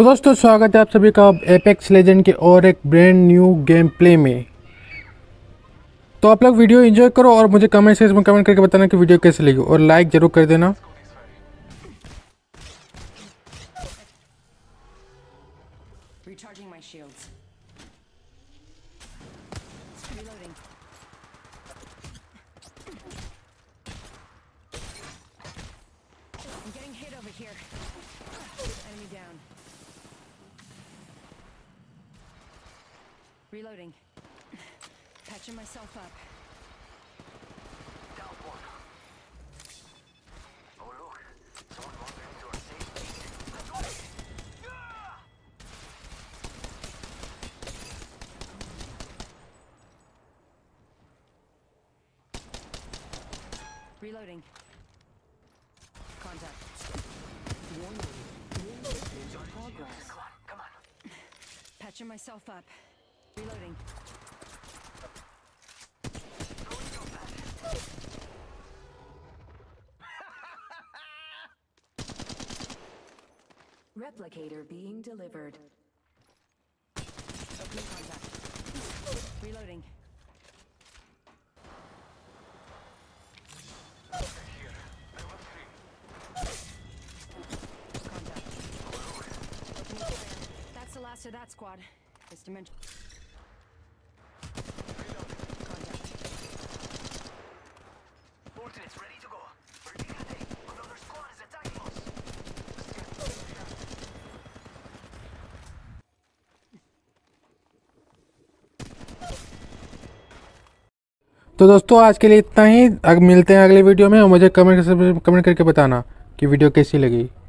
तो दोस्तों स्वागत है आप सभी का एपेक्स लेजेंड के और एक ब्रांड न्यू गेम प्ले में तो आप लोग वीडियो एंजॉय करो और मुझे कमेंट सेक्शन में कमेंट करके बताना कि वीडियो कैसे लगी और लाइक ज़रूर कर देना I'm getting hit over here. Enemy down. Reloading. Patching myself up. Down one. Oh look, someone wants into our safe yeah! Reloading. Contact. Warning. Warning. Progress. Come on, come on. Patching myself up. Reloading. Replicator being delivered. New contact. Reloading. Contact. That's the last of that squad. This dimension. तो दोस्तों आज के लिए इतना ही अब मिलते हैं अगले वीडियो में और मुझे कमेंट कमेंट करके बताना कि वीडियो कैसी लगी